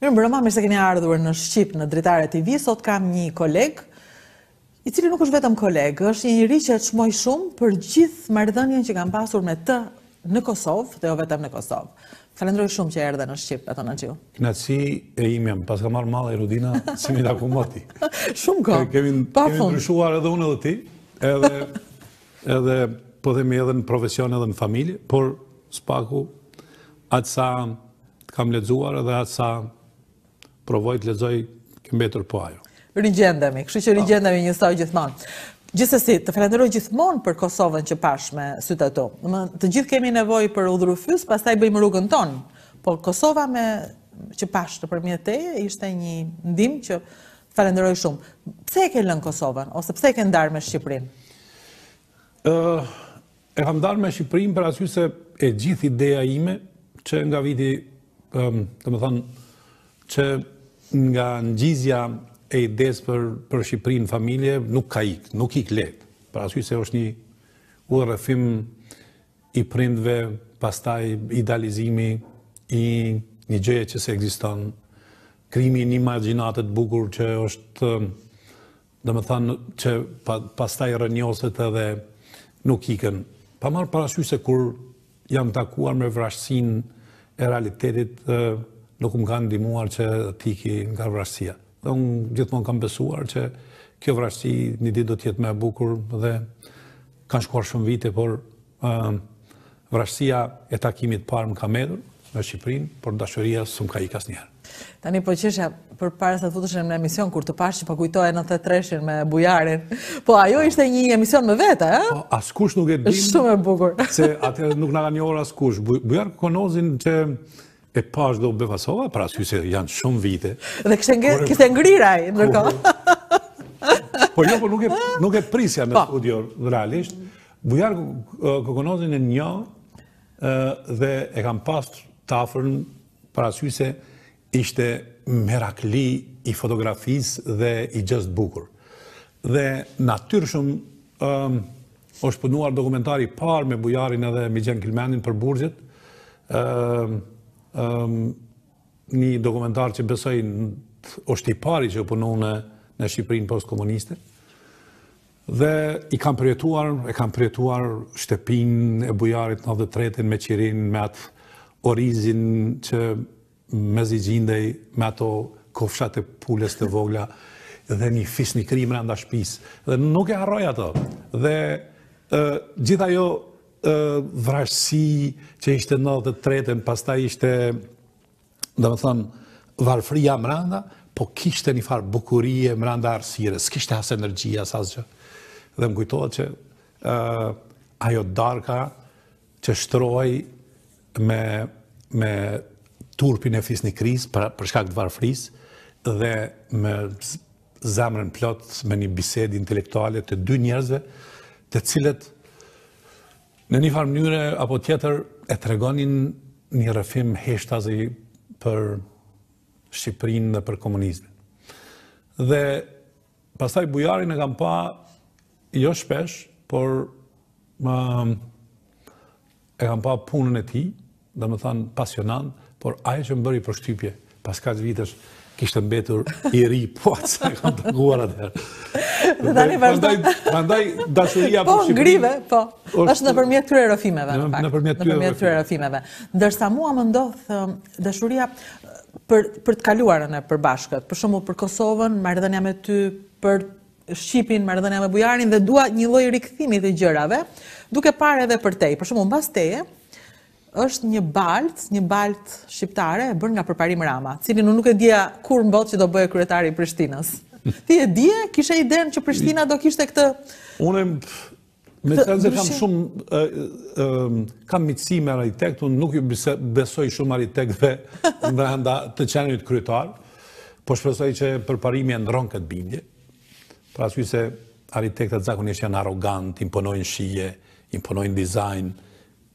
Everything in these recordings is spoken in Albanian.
Mirëmbrëma, mirë se keni ardhur në Shqip në Dritare TV. Sot kam një koleg, i cili nuk është vetëm koleg, është një njeri që e çmoj shumë për gjithë marrëdhënien që kam pasur me të në Kosovë dhe jo vetëm në Kosovë. Falënderoj shumë që erdhe në Shqip, Baton Haxhiu. Knaqsi e imja, m'paska marrë malli Rudina, si mi da ku moti. shumë kohë, kemi, pa fund. Kemi ndryshuar edhe unë edhe ti, edhe, edhe po themi edhe në profesion edhe në familje, por së paku, atë sa të kam lexuar edhe atë sa provoj të lexoj ke mbetur po ajo. Rigjendemi, kështu që rigjendemi njësoj gjithmonë. Gjithsesi, të falënderoj gjithmonë për Kosovën që pashë me sytë e tu. Ne të gjithë kemi nevojë për udhërrëfyes, pastaj bëjmë rrugën tonë. Po Kosova ime që pashë nëpërmjet teje ishte një ndihmë që falënderoj shumë. Pse e ke lënë Kosovën ose pse e ke ndarë me Shqipërinë? Ëh, E kam ndarë me Shqipërinë për arsye se e gjithë ideja ime që nga viti, um, domethënë, që nga ngjizja e idesë për, për Shqipërinë në familje, nuk ka ikë, nuk ikë lehtë. Për arsye se është një udhërrëfim i prindërve, pastaj idealizimi i një gjëje që s'ekziston, krijimi i një imagjinate të bukur që është Domethënë që pastaj rrënjoset edhe nuk ikën. Pa marrë parasysh se kur jam takuar me vrazhdësinë e realitetit, nuk më kanë ndihmuar që të iki nga vrazhdësia. Dhe unë gjithmonë kam besuar që kjo vrazhdësi një ditë do të jetë më e bukur dhe kanë shkuar shumë vite, por Vrazhdësia e takimit të parë më ka mbetur në Shqipërinë, por dashuria s'më ka ikë asnjëherë. Tani po qeshja përpara se të futeshim në emision, kur të pashë që po kujtoje nëntëdhjetë e treshin me Bujarin, po ajo ishte një emision me vete, e? Po, askush nuk e di, Shumë e bukur. se atë nuk na ka njohur askush. Bujar Kokonozin që e pashë u befasova, për arsye se janë shumë vite. Dhe kishte ngrirë ai, ndërkohë. Po jo, po nuk e prisja në po. studio, realisht, Bujar Kokonozin e njoh dhe e kam pas të afërm për arsye se ishte merakli i fotografisë dhe i gjësë të bukur. Dhe natyrshëm ëm është punuar dokumentari i parë me Bujarin edhe me Gjen Kelmendin për burgjet. ëm ëm një dokumentar që besoj është i pari që u punua në në Shqipërinë postkomuniste. Dhe i kam përjetuar, e kam përjetuar shtëpinë e Bujarit nëntëdhjetë e tretën me qirinj, me atë orizin që mezi gjindej, me ato kofshat e pulës të vogla, dhe një fisnikëri mrenda shpisë. Dhe nuk e harroj ato. Dhe gjithë ajo vrazhdësi që ishte në nëntëdhjetë e tretën, pastaj ishte domethënë, varfria mrenda, po kishte një farë bukurie mrenda asaj, s'kishte as energji, as asgjë. Dhe më kujtohet që ajo darka që shtrohej me, me turpin e fisnikërisë, për, për shkak të varfrisë, dhe me zemrën plot me një bisedë intelektuale të dy njerëzve, të cilët Në një farë mënyre apo tjetër e tregonin një rrëfim heshtazi për Shqipërinë dhe për komunizmin. Dhe pastaj Bujarin e kam pa jo shpesh, por e kam pa punën e tij, domethënë pasionant, por ajo që më bëri përshtypje pas kaq vitesh kishte mbetur i ri, po atë sa kam të njohur atëherë. Dhe tani vazhdon. Prandaj, dashuria për po, Shqipërinë... Po, ngrive, po. është nëpërmjet këtyre rrëfimeve, në fakt. Nëpërmjet këtyre rrëfimeve. Ndërsa mua më ndodh dashuria për të kaluarën e përbashkët, për shembull për Kosovën, marrëdhënia me ty, për shqipin, marrëdhënia me Bujarin dhe dua një lloj rikthimi të gjërave, duke parë edhe përtej. Për shembull, mbas teje është një baltë, një baltë shqiptare e bërë nga Përparim Rama, i cili nuk e dija kur u bë që do bëhej kryetari i Prishtinës. Ti e dije, kishe idenë që Prishtina do kishte këtë Unë Meqenëse kam shumë, kam miqësi me arkitektë, unë nuk u besoj shumë arkitektëve brenda të qenurit kryetar, po shpresoj që Përparimi e ndërron këtë bindje, për arsye se arkitektët zakonisht janë arrogantë, imponojnë shije, imponojnë dizajn,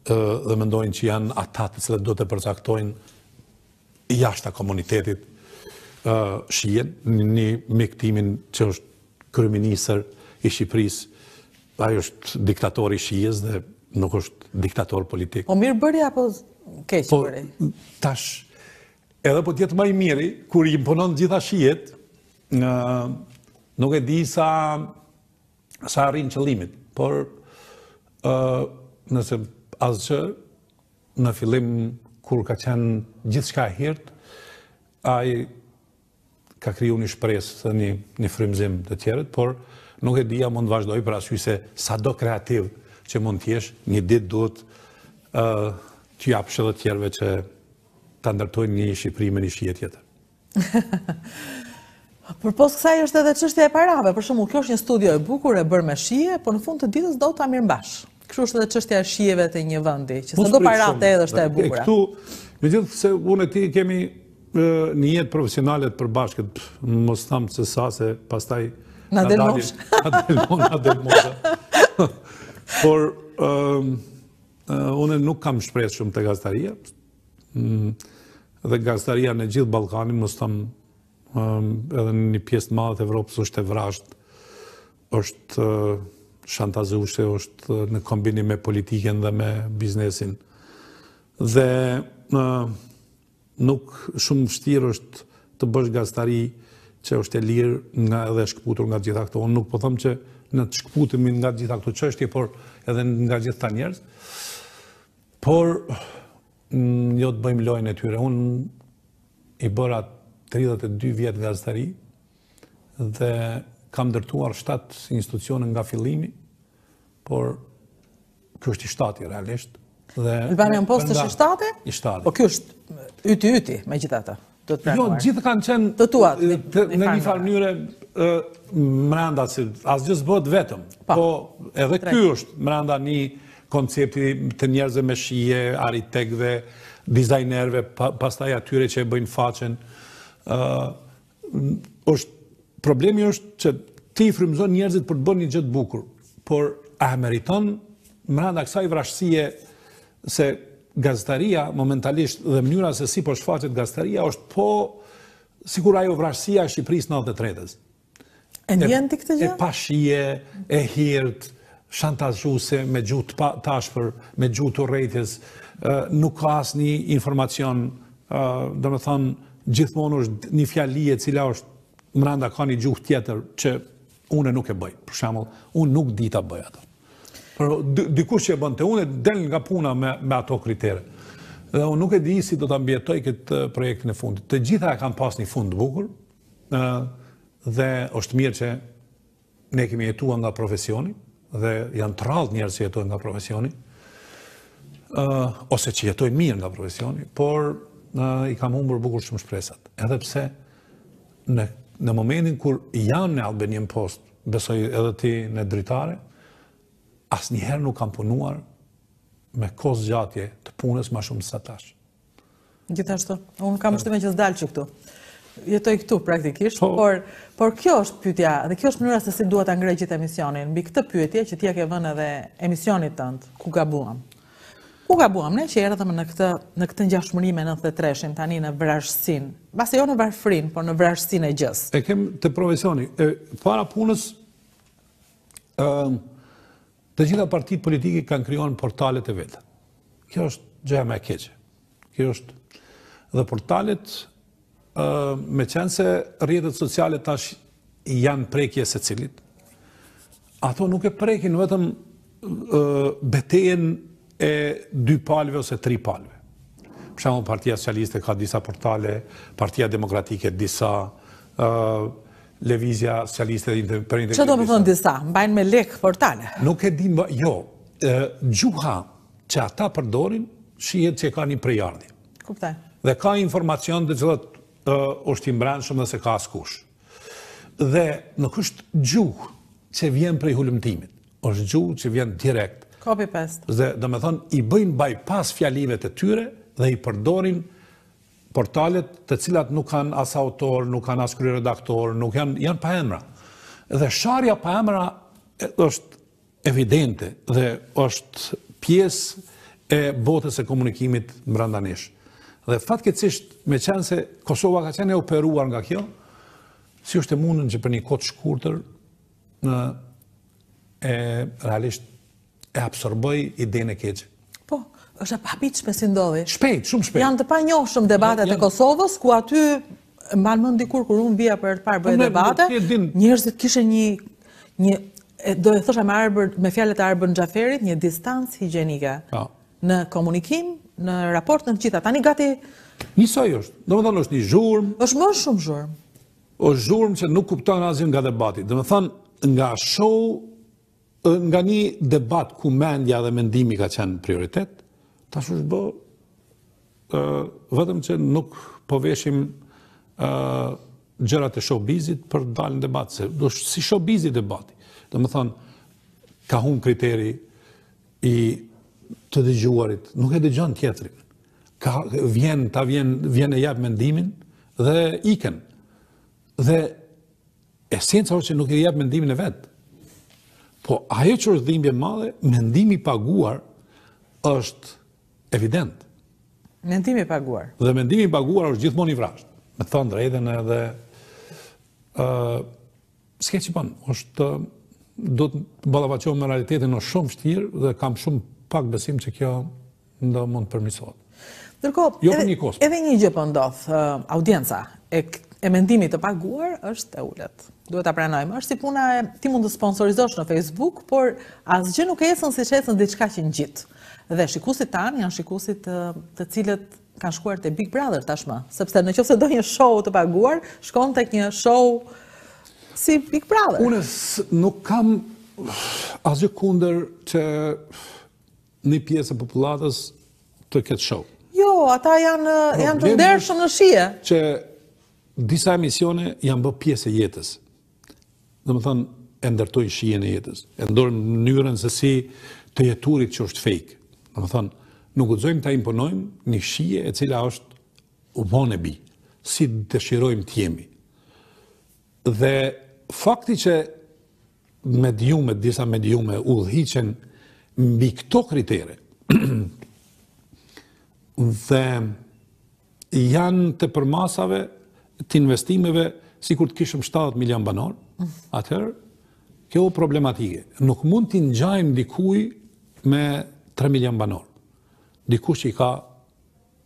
dhe mendojnë që janë ata të cilët duhet të përcaktojnë jashtë komunitetit shijen, një mik timin që është kryeministër i Shqipërisë, ai është diktator i shijes dhe nuk është diktator politik. Po mirë bëri apo keq po, bëri? Tash, edhe po të jetë ma i miri, kur i imponon gjitha shijet, nuk e di sa sa arrin qëllimin, por nëse asgjë, Në fillim, kur ka qenë gjithçka e hirtë, ai ka kriju një shpresë dhe një, një frymëzim te të tjerët, por nuk e di a mund të vazhdojë për arsye se sado kreativ që mund t'jesh, një ditë duhet uh, t'japësh edhe të tjerëve që ta ndërtojnë një Shqipëri me një shije tjetër. Por pos kësaj është edhe çështja e parave, për shembull, kjo është një studio e bukur e bërë me shije, por në fund të ditës duhet ta mirëmbash. Kështu është edhe çështja e shijeve të një vendi, që i do paratë edhe është e bukur. Këtu, megjithëse unë e ti kemi një jetë profesionale të përbashkët, mos të tham se sa, se pastaj na dalin, na dalin, na dalin. Por unë nuk kam shpresë shumë te gazetaria, Dhe gazetaria në gjithë Ballkanin, mos them edhe një pjesë të madhe të Evropës është e vrazhdë, është shantazhuese, është në kombinim me politikën dhe me biznesin. Dhe nuk shumë vështirë është të bësh gazetari që është e lirë edhe shkëputur nga të gjitha këto. Unë nuk po them që ne të shkëputemi nga të gjitha këto çështje, por edhe nga gjithë këta njerëz. Por, jo të bëjmë lojën e tyre. Unë i bëra 32 vjet gazetari dhe kam ndërtuar 7 institucione nga fillimi, por ky është i shtati, realisht. Albanian Post është i shtati? I shtati. Po ky është yti, yti, megjithatë. të të trenuar. Jo, gjithë kanë qenë... Të tuat, në njëfarë mënyre. Në njëfarë mënyre, mrenda, se asgjë s'bëhet vetëm. Po, po edhe ky është mrenda një koncepti të njerëzve me shije, arkitektëve, dizajnerëve, pastaj atyre që e bëjnë faqen. është, problemi është që ti i frymëzon njerëzit për të bërë një gjë të bukur, por a e meriton mrenda kësaj vrazhdësie se gazetaria momentalisht dhe mënyra se si po shfaqet gazetaria është po sikur ajo vrazhdësia e Shqipërisë 93-shit. E ndjen ti këtë gjë? E pashije, e hirtë, shantazhuese me gjuhë të ashpër, me gjuhë të urrejtjes, nuk ka asnjë informacion, domethënë gjithmonë është një fjali e cila është mranda ka një gjuhë tjetër që Unë nuk e bëj. Për shembull, unë nuk di ta bëj ato. Por dikush që e bën te unë del nga puna me me ato kritere. Dhe unë nuk e di si do ta mbijetoj këtë eh, projektin e fundit. Të gjitha e kanë pas një fund të bukur. ë eh, dhe është mirë që ne kemi jetuar nga profesioni dhe janë të rrallë njerëz që jetojnë nga profesioni. ë eh, ose që jetojnë mirë nga profesioni, por i kam humbur bukur shumë shpresat. Edhe pse në në momentin kur jam në Albanian Post, besoj edhe ti në Dritare, asnjëherë nuk kam punuar me kohëzgjatje të punës ma shumë sa tash. Gjithashtu, unë kam shtatë muaj që s'dal që këtu. Jetoj këtu praktikisht, po. por, por kjo është pyetja, dhe kjo është mënyra se si dua ta ngre gjithë emisionin, mbi këtë pyetje që ti ia ke vënë edhe emisionit tëndë, ku gabuam. buam. Ku gabuam ne që erdhëm në këtë në këtë ngjashmëri me nëntëdhjetë e treshin tani në vrazhdësinë, mbase jo në varfërinë, por në vrazhdësinë e gjës. E kem të profesioni, e para punës ë të gjitha partitë politike kanë krijuar portalet e veta. Kjo është gjëja më e keqe. Kjo është. Dhe portalet, meqenëse rrjetet sociale tash janë prekje secilit, ato nuk e prekin vetëm betejen e dy palve ose tri palve. Për shembull, partia socialiste ka disa portale, partia demokratike disa, lëvizja socialiste dhe për integrim. Që domethënë disa, mbajnë me lekë portale? Nuk e di, jo, gjuha që ata përdorin, shihet që ka një prejardhje. Kuptoj. Dhe ka informacion dhe që dhe të uh, është i mbrendshëm dhe s'e ka askush. Dhe nuk është gjuhë që vjen prej hulumtimit, është gjuhë që vjen direkt. Copy paste. Dhe domethonë, i bëjnë bypass fjalive të tyre dhe i përdorin portalet të cilat nuk kanë as autor, nuk kanë as kryeredaktor, nuk janë, janë pa emra. Dhe sharja pa emra është evidente dhe është pjesë e botës së komunikimit mbrenda nesh. Dhe fatkeqësisht, meqenëse Kosova ka qenë e operuar nga kjo, si është e mundën që për një kohë të shkurtër ë realisht e absorboi idenë e keqe. Po, është e pahabitshme si ndodhi. Shpejt, shumë shpejt. Janë të panjohshëm debatet e Kosovës, ku a ti mban mend dikur kur unë vija për të parë bëja po, debate, njerëzit kishin një një do e thosha me Arbër, me fjalët e Arbër Xhaferit, një distancë higjienike. Po. Në komunikim, në raport në të gjitha. Tani gati njësoj është. Domethënë është një zhurmë. Është më shumë zhurmë. Është zhurmë që nuk kupton asgjë nga debati. Domethënë nga show Nga një debat ku mendja dhe mendimi ka qenë prioritet, tash është bë vetëm që nuk po veshim gjërat e showbizit për me dalë në debat, se do është si showbizit debati. Domethonë, ka humb kriteri i të dëgjuarit, nuk e dëgjon tjetrin. Ka, vjen, ta vjen, vjen e jap mendimin dhe iken. Dhe Esenca është që nuk e jep mendimin e vet. Po ajo që është dhimbje e madhe, mendimi i paguar është evident. Mendimi i paguar. Dhe mendimi i paguar është gjithmonë i vrazhdë. Me thënë të drejtën edhe ë uh, s'ke që bën, është do me u ballafaqu me realitetin është shumë vështirë dhe kam shumë pak besim që kjo do mund të përmirësohet. Ndërkohë, jo edhe, edhe një gjë po ndodh, audienca e e mendimit të paguar është e ulët. Duhet ta pranojmë. Është si puna e ti mund të sponsorizosh në Facebook, por asgjë nuk ecën siç ecën diçka që ngjit. Dhe shikuesit tanë janë shikuesit të, të cilët kanë shkuar te Big Brother tashmë, sepse në qoftë se do një show të paguar, shkon tek një show si Big Brother. Unë nuk kam asgjë kundër që Një pjesë e popullatës të ketë show. Jo, ata janë po, janë të ndryshëm në shije. Që disa emisione janë bë pjesë e jetës. Domethënë e ndërtojnë shijen e jetës, e ndërtojnë mënyrën se si të jeturit që është fake. Domethënë, nuk guxojmë ta imponojmë një shije e cila është wannabe, si dëshirojmë të jemi. Dhe fakti që mediumet, disa mediume udhëhiqen mbi këto kritere. dhe janë të përmasave të investimeve sikur të kishim 70 milion banorë, atëherë, kjo o problematike. Nuk mund t'i ngjajmë dikujt me 3 milion banorë. Dikush që i ka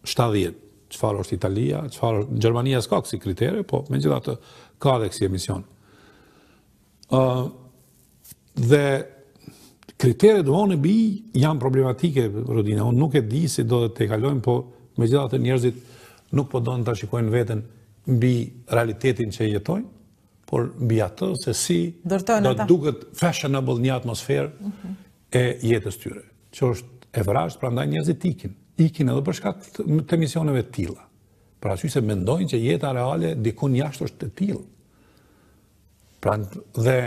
70, çfarë është Italia, çfarë është Gjermania s'ka kësi kritere, po megjithatë ka edhe kësi emisione. Uh, dhe kriteret wannabe janë problematike, Rodina. Unë nuk e di si do të kalojmë, po megjithatë njerëzit nuk po don ta shikojnë veten mbi realitetin që jetojnë, por mbi atë se si do të duket fashionable një atmosferë e jetës tyre, që është e vrazhdë, prandaj njerëzit ikin. Ikin edhe për shkak të emisioneve të tilla. Për arsye se mendojnë që jeta reale dikun jashtë është e tillë. Pra dhe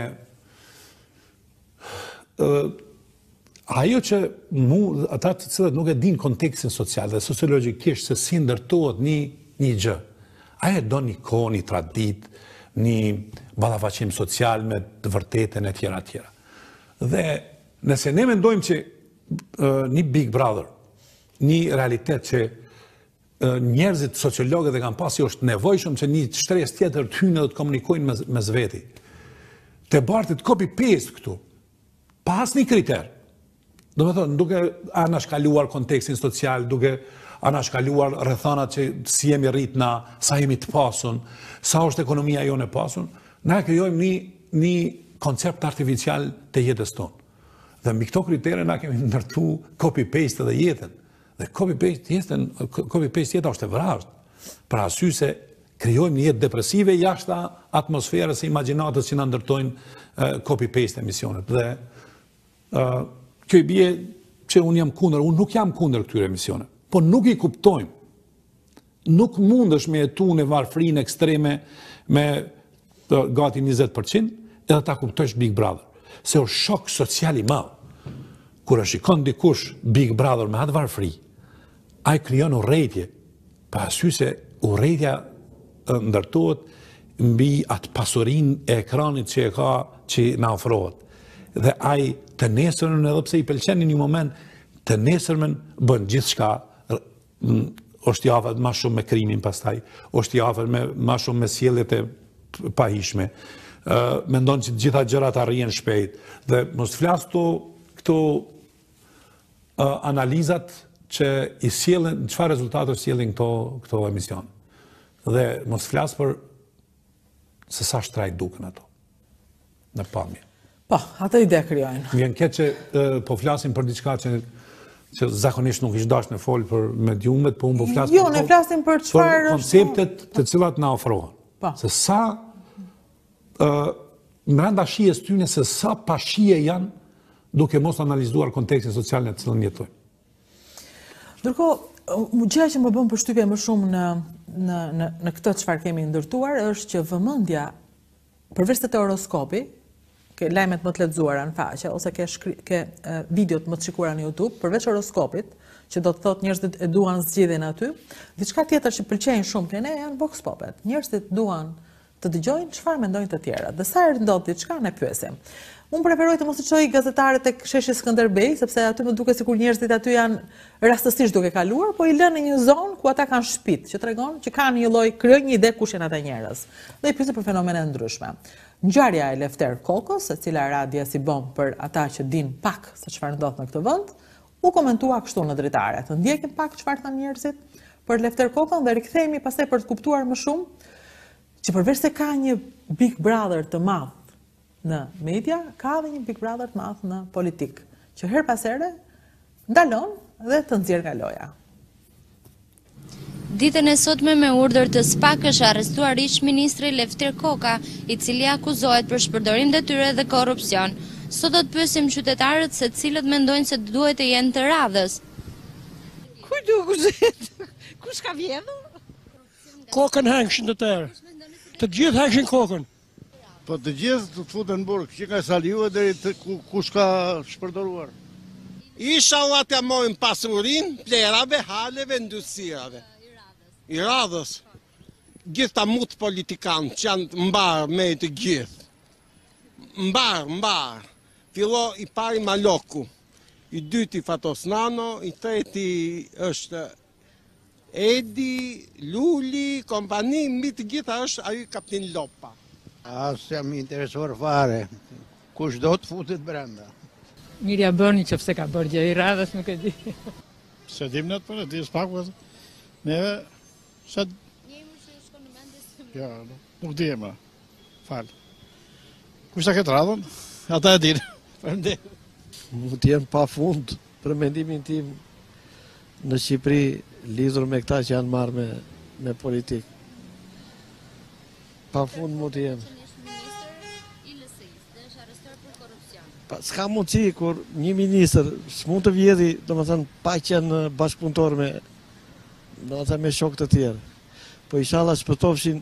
ajo që mu, ata të cilët nuk e din kontekstin social dhe sociologikisht se si ndërtohet një, një gjë, ajo e do një kohë, një traditë, një ballafaqim social me të vërtetën e tjera të tjera. Dhe nëse ne mendojmë që një Big Brother, një realitet që njerëzit, sociologët e kanë pasë, jo është e nevojshme që një shtresë tjetër të hyjnë dhe të komunikojnë me, mes veti. Të bartet copy paste këtu, pa asnjë kriter. Domethonë, duke anashkaluar kontekstin social, duke anashkaluar rrethanat që si jemi rritë na, sa jemi të pasun, sa është ekonomia jonë e pasun, na e krijojmë një, një koncept artificial të jetës tonë. Dhe mbi këto kritere na kemi ndërtu copy-paste dhe jetën. Dhe copy-paste jetën, copy-paste jeta është e vrazhdë, për arsye se krijojmë një jetë depresive jashtë atmosferës e imagjinatës që na ndërtojnë copy-paste emisionet. Dhe uh, kjo i bie që unë jam kundër, unë nuk jam kundër këtyre emisioneve, po nuk i kuptojmë Nuk mundesh me jetu në varfëri ekstreme me gati 20%, edhe ta kuptojsh Big Brother. Se është shok social i madh. Kur e shikon dikush Big Brother me atë varfri, ai krijon urrejtje, pa asi se urrejtja ndërtohet mbi atë pasurinë e ekranit që e ka që na ofrohet. Dhe ai të nesërën edhe pse i pëlqen një moment, të nesërmen bën gjithçka është i afërt ma shumë me krimin pastaj, është i afërt me ma shumë me sjelljet e pahijshme. Mendon që të gjitha gjërat arrihen shpejt. Dhe mos të flas këtu, këto analizat që i sjellin, çfarë rezultate sjellin këto, këto emision. Dhe mos të flas për se sa shtrejt duken ato në pamje. Po, ato i dhe kryojnë. Vjen ketë që po flasim për diçka që që zakonisht nuk ish dashtë me folë për mediumet, po unë po flasim jo, për, flasim për, për konceptet të cilat na ofrohen. Po. Se sa uh, mrenda shijes tyne, se sa pa shije janë duke mos analizuar kontekstin social në të cilën jetojnë. Ndërkohë, gjëja që më bën përshtypje më shumë në në në në këtë çfarë kemi ndërtuar është që vëmendja përveç te horoskopi, ke lajmet më të lexuara në faqe ose ke shkri, ke videot më të shikuara në YouTube, përveç horoskopit, që do të thotë njerëzit e duan zgjidhjen aty, diçka tjetër që pëlqejnë shumë te ne janë vox popet. Njerëzit duan të dëgjojnë çfarë mendojnë të tjerët dhe sa herë ndodh diçka ne pyesim. Unë preferoj të mos i çoj gazetarët tek sheshi Skënderbej, sepse aty më duket sikur njerëzit aty janë rastësisht duke kaluar, po i lë në një zonë ku ata kanë shpit, që tregon që kanë një lloj krijon një ide kush janë ata njerëz. Dhe i pyesim për fenomene të ndryshme. Ngjarja e Lefter Kokës, e cila ra dje si bombë për ata që dinë pak se çfarë ndodh në këtë vend, U komentua kështu në Dritare. Të ndjekim pak çfarë thonë njerëzit për Lefter Kokën dhe rikthehemi pastaj për të kuptuar më shumë që përveçse ka një Big Brother të madh në media, ka edhe një Big Brother të madh në politikë, që herë pas here ndalon dhe të nxjerr nga loja. Ditën e sotme me urdhër të SPAK është arrestuar ish ministri Lefter Koka, i cili akuzohet për shpërdorim detyre dhe korrupsion. Sot do të pyesim qytetarët se cilët mendojnë se duhet të jenë të radhës. Kujt do akuzohet? Kush ka vjedhur? Kokën hëngshin të tërë. Të gjithë hëngshin kokën. Po të gjithë të futen në burg, që nga Saliu deri te kush ka shpërdoruar. Ishalla t'ua marrin pasurinë, plehrave, haleve, ndyrësirave. I radhës. Gjithë këta mutë politikanë që janë të mbarë me të gjithë. Mbarë, mbarë. Fillo i pari Maloku, i dyti Fatos Nano, i treti është Edi, Luli, kompani, mbi të gjitha është ajo kaptin Lopa. As jam interesuar fare, kush do të futet brenda. Mirë ia bëni që pse ka bërë gjë, i radhës nuk e di. S'e dimë në të përë, di spaku edhe. Neve, se... Një imë që shko në mendës të më... Ja, nuk di më. Fal. Kush ta ketë radhën, ata e dinë. Përnde. Mund të jenë pa fund për mendimin tim në Shqipëri lidhur me këta që janë marrë me, me politikë. Pa fund mund të jenë. Pa, s'ka mundësi kur një minister s'mund të vjedhi, domethënë, pa qenë bashkëpunëtor me, domethënë, me shokë të tjerë. Po ishalla shpëtofshin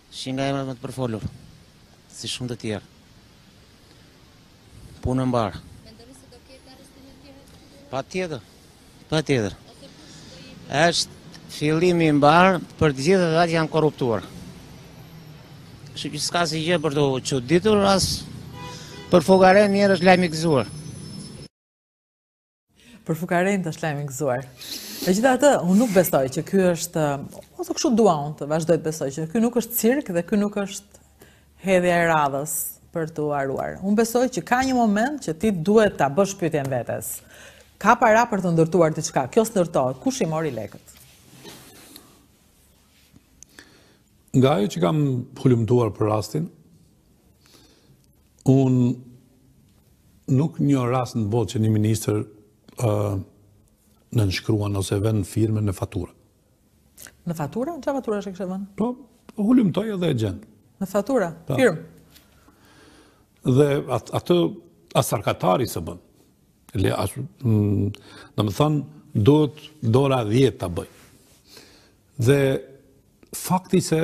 Një nga emrat më të përfolur, si shumë të tjerë. Punë e mbarë. Mendoni se do ketë arrestime të tjera të këtyre? Patjetër, patjetër. Është fillimi i mbarë për të gjithë ata që janë korruptuar. Kështu që s'ka asgjë për t'u çuditur, se për fukarenjtë është lajm i gëzuar. Për fukarenjtë është lajm i gëzuar. Megjithatë, unë nuk besoj që ky është, ose kështu dua unë të vazhdoj të besoj që ky nuk është cirk dhe kjo nuk është hedhja e radhës për t'u harruar. Unë besoj që ka një moment që ti duhet t'ia bësh pyetjen vetes. Ka para për të ndërtuar diçka, kjo s'ndërtohet, kush i mori lekët? Nga ajo që kam hulumtuar për rastin, Unë nuk njoh rast në botë që një ministër nënshkruan ose vë firmë në fatura. Në fatura? Ça fatura është e kishte vënë? Po, po hulumtoje edhe e gjen. Në fatura? Po. Firmë? Dhe atë as arkëtari s'e bën. Le, ashtë, mm, domethënë, duhet dora e dhjetë ta bëjë. Dhe fakti se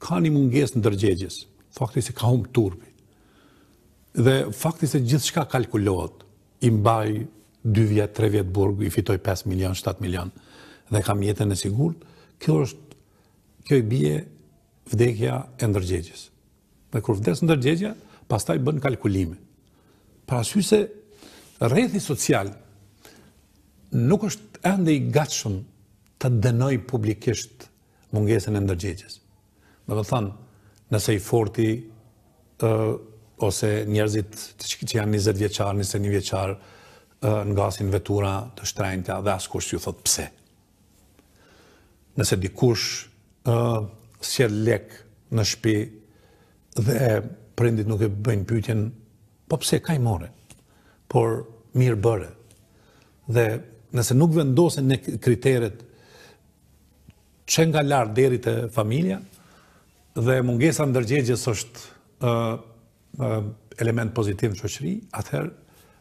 ka një mungesë ndërgjegjes, fakti se ka humb turpi, dhe fakti se gjithçka kalkulohet, i mbaj 2 vjet, 3 vjet burg, i fitoj 5 milion, 7 milion, dhe kam jetën e sigurt, kjo është, kjo i bie vdekja e ndërgjegjes. Dhe kur vdes ndërgjegja, pastaj bën kalkulime. Parasysh se rrethi social nuk është ende i gatshëm të dënojë publikisht mungesën e ndërgjegjes. Domethanë, nëse i forti, ose njerëzit që janë 20 vjeçarë, 21 vjeçarë, ngasin vetura të shtrenjta dhe askush s'ju thotë pse. Nëse dikush sjell lek në shpi dhe prindët nuk e bëjnë pyetjen, po pse, kah i more, por mirë bëre, Dhe nëse nuk vendosen kriteret që nga lartë deri te familja, dhe mungesa e ndërgjegjes është element pozitiv në shoqëri, atëherë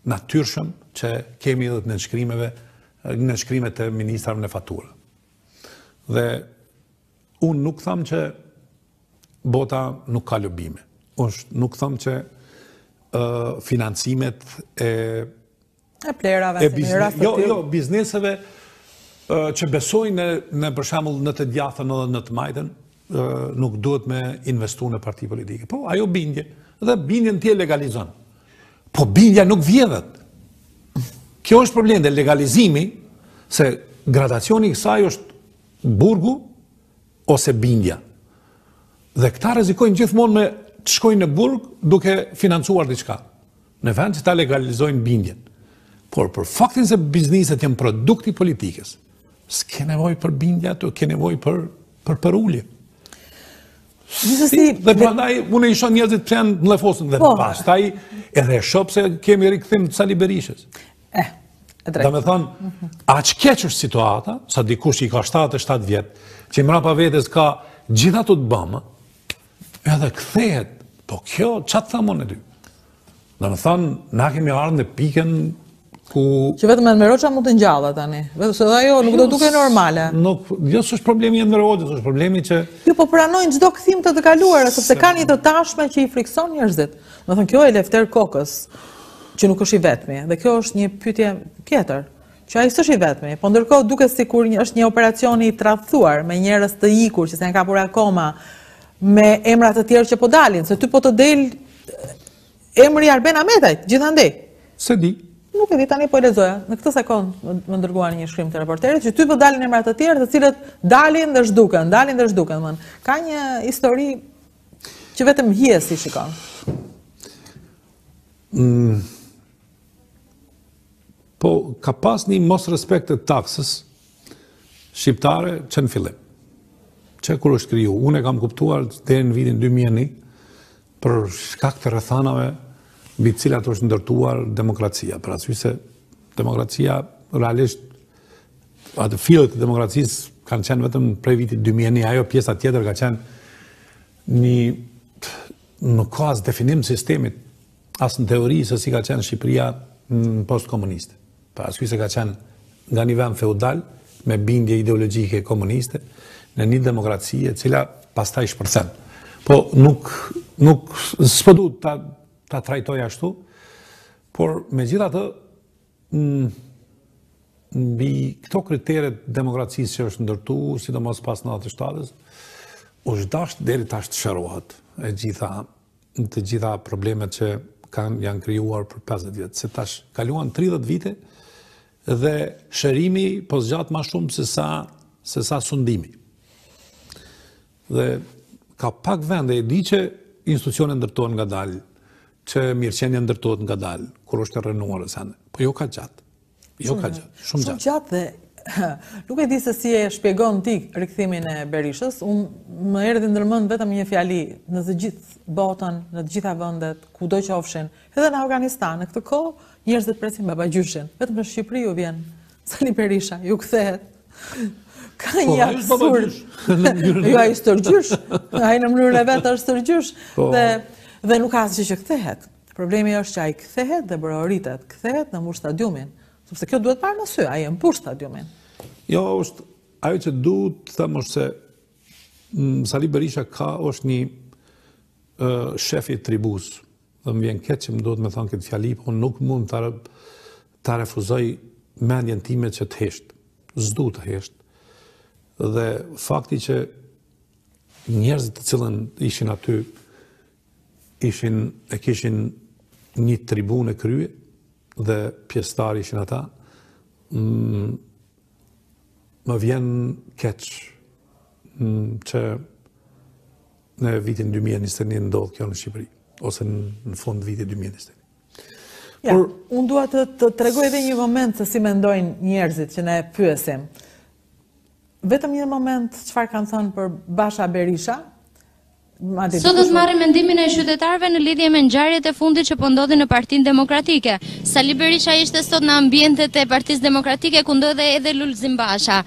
natyrshëm që kemi edhe të nënshkrimeve, nënshkrimet e ministrave në faturë. Dhe unë nuk tham që bota nuk ka lobime. Unë nuk tham që financimet e E vlerave, e bizne, jo, jo, bizneseve që besojnë në, në për shembull në të djathtën edhe në të majtën, nuk duhet me investu në parti politike. Po, ajo bindje, dhe bindjen ti e legalizon. Po, bindja nuk vjedhet. Kjo është problemi te legalizimi, se gradacioni i kësaj është burgu ose bindja. Dhe këta rrezikojnë gjithmonë me të shku në burg duke financuar diçka. Në vend që ta legalizojnë bindjen. Por për faktin se bizneset janë produkt i politikës, s'ke nevojë për bindje aty, ke nevojë për për për ulje. Gjithsesi, dhe prandaj unë i shoh njerëzit që janë mllefosur dhe po. pastaj edhe e shoh pse kemi rikthim të Sali Berishës. Eh, e drejtë. Domethën, mm -hmm. aq keq është situata, sa dikush që i ka 77 vjet, që mbrapa vetes ka gjithë ato të bëme, Edhe kthehet, po kjo, ça të thom unë ty? Domethanë, na kemi ardhë në pikën ku... Që vetëm Enver Hoxha mund të ngjallet tani. Vetëm se dhe ajo, nuk do dukej normale. Nuk, jo s'është problemi Enver Hoxha, s'është problemi që... Jo, po pranojnë çdo kthim të të kaluarës sepse ka një të tashme që i frikson njerëzit. Domethënë, kjo e Lefter Kokës, që nuk është i vetmi. Dhe kjo është një pyetje tjetër. Që ai s'është i vetmi, po ndërkohë duket sikur është një operacion i tradhtuar me njerëz të ikur që s'janë kapur akoma me emra të tjerë që po dalin, se ty po të del emri i Arben Ahmetajt gjithandej. S'e di. Nuk e di tani po e lexoja. Në këtë sekondë më dërguan një shkrim të reporterit që aty po dalin emra të tjerë, të cilët dalin dhe zhduken, dalin dhe zhduken, domthon. Ka një histori që vetëm hijet i shikon. Mm. Po, ka pas një mosrespekt të taksës shqiptare që në fillim. Që kur është kriju, unë e kam kuptuar deri në vitin 2001, për shkak të rrethanave, mbi të cilat është ndërtuar demokracia. Për arsye se demokracia, realisht, ato fillet e demokracisë kanë qenë vetëm prej vitit 2001, ajo pjesa tjetër ka qenë një, nuk ka as definim sistemi As në teori, se si ka qenë Shqipëria në post komuniste. Pra askush s'e ka qenë nga një vend feudal me bindje ideologjike komuniste në një demokraci e cila pastaj shpërthen. Po nuk nuk s'po du ta ta trajtoj ashtu, por megjithatë mbi këto kriteret demokracisë që është ndërtu, sidomos pas 97-s, u dashtë deri tash të shërohet e gjitha në të gjitha problemet që kanë janë krijuar për 50 vjet. Se tash kaluan 30 vite dhe shërimi po zgjat më shumë se sa se sa sundimi. Dhe ka pak vende e di që institucionet ndërtohen ngadalë, që mirëqenia ndërtohet ngadalë, kur është e rrënuar e sende. Po jo kaq gjatë. Jo kaq gjatë, shumë gjatë. Shumë gjatë dhe nuk e di se si e shpjegon ti rikthimin e Berishës. Unë më erdhi ndërmend vetëm një fjali në të gjithë botën, në të gjitha vendet, kudo qofshin, edhe në Afganistan, në këtë kohë njerëzit presin babagjyshin. Vetëm në Shqipëri ju vjen Sali Berisha, ju kthehet. Ka një, po, absurd. Jo, ai është stërgjysh. Ai në mënyrën e vet është stërgjysh po. dhe dhe nuk ka asgjë që kthehet. Problemi është që ai kthehet dhe brohoritet, kthehet dhe mbush stadiumin, sepse kjo duhet parë në sy, ai e mbush stadiumin. Jo, është ajo që du të them është se mm, Sali Berisha ka është një uh, shef i tribus. Dhe më vjen keq që më duhet me thanë këtë fjali, po nuk mund ta refuzoj mendjen time që të hesht. S'du të hesht. Dhe fakti që njerëzit të cilët ishin aty, ishin e kishin një tribu në krye dhe pjesëtarë ishin ata. Mm, më vjen keq mm, që në vitin 2021 ndodh kjo në Shqipëri ose në fund të vitit 2021. Ja, Por, unë dua të të tregoj edhe një moment se si mendojnë njerëzit që ne pyesim. Vetëm një moment çfarë kanë thënë për Basha Berisha, Sot do të marrim mendimin e qytetarëve në lidhje me ngjarjet e fundit që po ndodhin në Partinë Demokratike. Sali Berisha ishte sot në ambientet e Partisë Demokratike ku ndodhet edhe Lulzim Basha.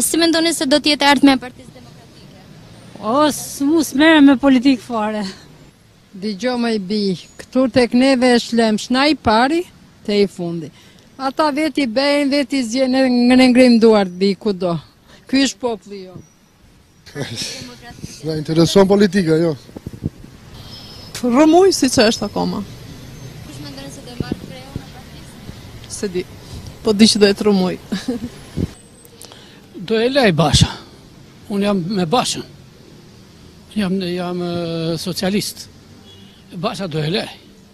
Si mendoni se do të jetë e ardhmja e Partisë O, s'merrem me politikë fare. Dëgjo more bir, këtu tek neve është lëmsh nga i pari, te i fundi. Ata veti bejnë, veti zihen, ne ngremë duart bi, kudo. Ky është populli jonë. Na intereson politika, jo. Rrëmujë siç është akoma. Kush mendon se do e marrë kreun e partisë? S'e di. Po di që do jetë rrëmujë. Do e lërë Basha. Unë jam me Bashën. Jam, jam socialist. Basha do e lërë.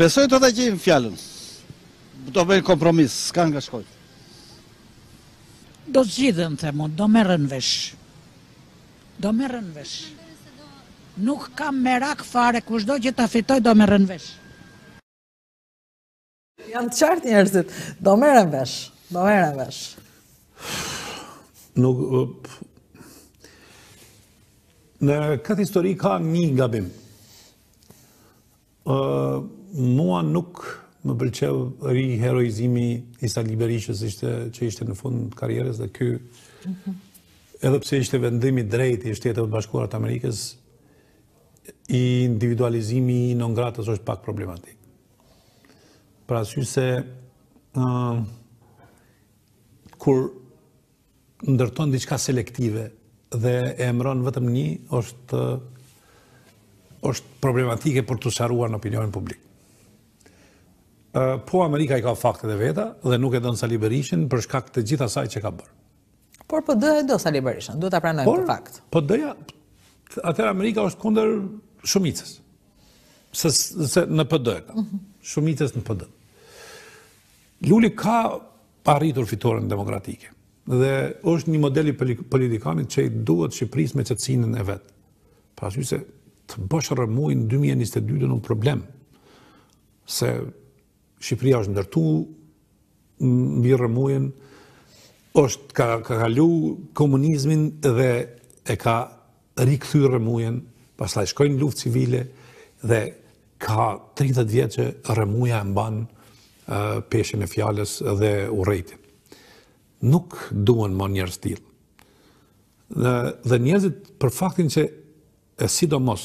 Besoj do ta gjejnë fjalën. Do bëjnë kompromis, s'ka nga shkojnë. Do zgjidhen, them unë, do merren vesh. Do merren vesh. Nuk kam merak fare, kushdo që ta fitojë do merren vesh. Janë të qartë njerëzit, do merren vesh. Do merren vesh. Nuk Në këtë histori ka një gabim. Mua nuk më pëlqeu riheroizimi i Sali Berishës ishte që ishte në fund të karrierës dhe ky mhm. edhe pse ishte vendim i drejtë i Shteteve të Bashkuara të Amerikës i individualizimi i non gratës është pak problematik. Parasysh se uh, kur ndërton diçka selektive dhe e emëron vetëm një, është është problematike për të sqaruar në opinionin publik. Po Amerika i ka faktet e veta dhe nuk e don Sali Berishin për shkak të gjithë asaj që ka bërë. Por PD-ja e do Sali Berishin, duhet ta pranojmë këtë fakt. Po PD-ja atëherë Amerika është kundër shumicës. Se, se në PD ka. Mhm. Shumicës në PD. Luli ka arritur fitoren demokratike. Dhe është një model i politikanit që i duhet Shqipërisë me qetësinën e vet. Parasysh se të bësh rrëmujën 2022 s'është problem, se Shqipëria është ndërtu, mbi rrëmujën, është ka, ka kalu komunizmin dhe e ka rikthyer rrëmujën, pastaj shkoi në luftë civile dhe ka 30 vjet që rrëmuja e mban peshën e fjalës dhe urrejtjen. Nuk duan më njerëz të tillë. Dhe, dhe njerëzit për faktin që e sidomos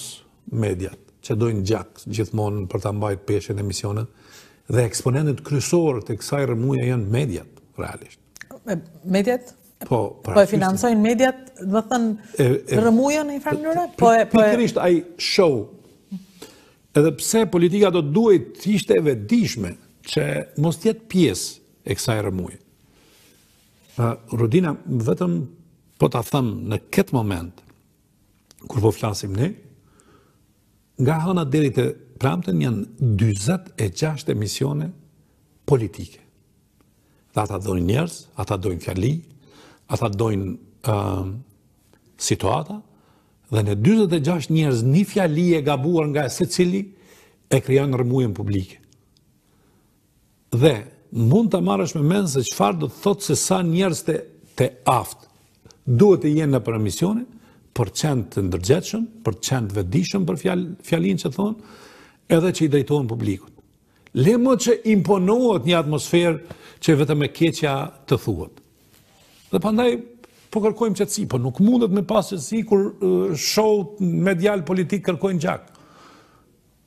mediat që dojnë gjak gjithmonë për ta mbajt peshën emisionet dhe eksponentët kryesorë të kësaj rrëmuje janë mediat realisht. Mediat? Po, pra, po e financojnë mediat, domethënë, rrëmujën në një farë mënyre? Po e... Po Pikërisht, ai show, edhe pse politika do të duhej të ishte e vetëdijshme, që mos të jetë pjesë e kësaj rrëmuje. Rudina, vetëm po ta them në këtë moment, kur po flasim ne, nga hana deri të premten janë 26 emisione politike. Dhe ata dojnë njerëz, ata dojnë fjali, ata dojnë uh, situata, dhe në 26 njerëz një fjali e gabuar nga secili e krijon rrëmujën publike. Dhe mund ta marrësh me mend se çfarë do të thotë se sa njerëz të, të aftë duhet të jenë nëpër emisione, për të qenë të ndërgjegjshëm, për të qenë të vetëdijshëm për fjal, fjalinë që thonë, edhe që i drejtohen publikut. Lëre më që imponohet një atmosferë që vetëm e keqja të thuhet. Dhe prandaj, po kërkojmë qetësi, po nuk mundet me pas qetësi, kur show-t medialë politikë kërkojnë gjak.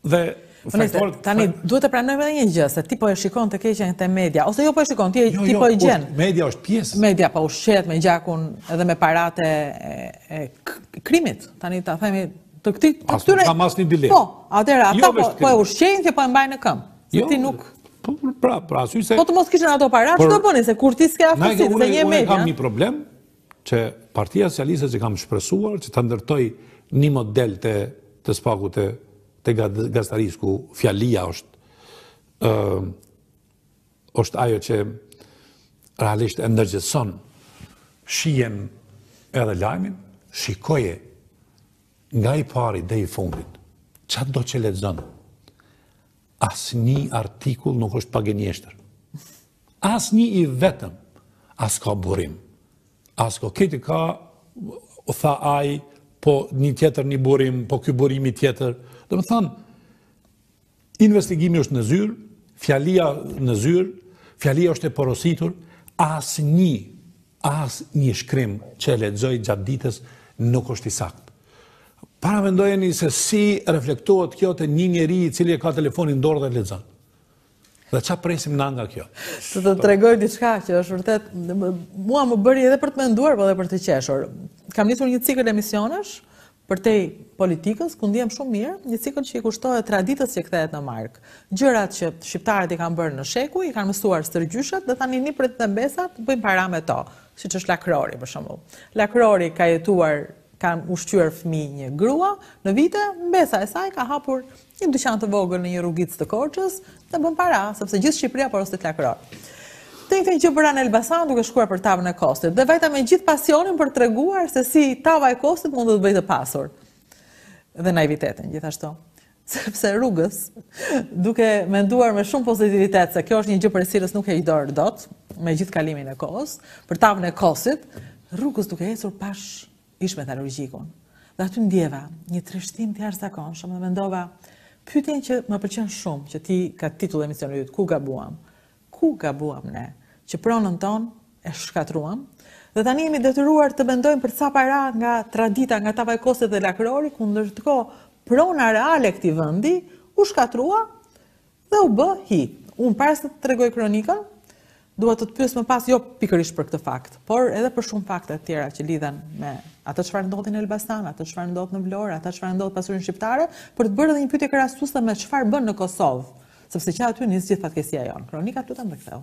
Dhe Tani, duhet të pranojmë edhe një gjë, se ti po e shikon të keqen te media, ose jo, po e shikon, ti jo, jo, po e gjen. Media është pjesë. Media po ushqehet me gjakun edhe me paratë e krimit. Tani, ta themi, Të këti, të këtyre... As nuk kam asnjë dilemë. Po, atëherë, ata jo, po, po e ushqejnë që po e mbajnë në këmbë. Se jo, ti nuk... Po, pra, pra, sy se... Po të mos kishin ato para, që të bëni, se kur ti s'ke aftësitë, se një media... kam një problem, që partia socialiste që kam shpresuar, që të ndërtojë një model të, së paku të, të gazetarisë, ku fjalia është, është ajo që realisht e ndërgjegjëson shijen edhe lajmin, shikoje nga i pari deri i fundit, çkado që lexon, asnjë artikull nuk është pa gënjeshtër. Asnjë i vetëm, as ka burim. As ka, këtë ka, u tha ai, po një tjetër një burim, po ky burimi tjetër. Domethënë, Investigimi është në zyrë, fjalia në zyrë, fjalia është e porositur, asnjë, asnjë shkrim që e lexoj gjatë ditës nuk është i saktë. Paramendojeni se si reflektohet kjo te një njeri i cili e ka telefonin në dorë dhe lexon. Dhe ça presim ne nga kjo? Të të tregoj diçka që është vërtet, mua më bëri edhe për të menduar, po edhe për të qeshur. Kam nisur një cikël emisionesh, Përtej politikës, ku ndihem shumë mirë, një cikël që i kushtohet traditës që kthehet në markë. Gjërat që shqiptarët i kanë bërë në shekuj, i kanë mësuar stërgjyshet dhe tani nipërit dhe mbesat bëjnë para me to, siç është lakrori, për shembull. Lakrori ka jetuar, ka ushqyer fëmijë një grua, në vite, mbesa e saj ka hapur Një dyqan të vogël në një rrugicë të Korçës dhe bën para, sepse gjithë Shqipëria porostit lakror. Të njëjtën gjë bëra në Elbasan duke shkuar për tavën e kosit dhe vajta me gjithë pasionin për të treguar se si tava e kosit mund të të bëjë të pasur. Dhe naivitetin gjithashtu. Sepse rrugës, duke menduar me shumë pozitivitet se kjo është një gjë prej së cilës nuk heq dorë dot, me gjithë kalimin e kohës, për tavën e kosit, rrugës duke ecur pashë ish metalurgjikun dhe aty ndjeva një trishtim të jashtëzakonshëm dhe mendova pyetjen që më pëlqen shumë që ti ka titull emisioni yt ku gabuam ku gabuam ne që pronën tonë e shkatërruam dhe tani jemi detyruar të mendojmë për ca para nga tradita nga tava e kosit dhe lakrori ku ndërkohë prona reale e këtij vendi u shkatërrua Dhe u bë hi. Unë para se të tregoj kronikën, dua të të pyes më pas jo pikërisht për këtë fakt, por edhe për shumë fakte të tjera që lidhen me atë çfarë ndodhi në Elbasan, atë çfarë ndodh në Vlorë, atë çfarë ndodh pasurinë shqiptare, për të bërë edhe një pyetje krahasuese me çfarë bën në Kosovë, sepse që aty nis gjithë fatkeqësia jonë. Kronika, lutem, dhe kthe.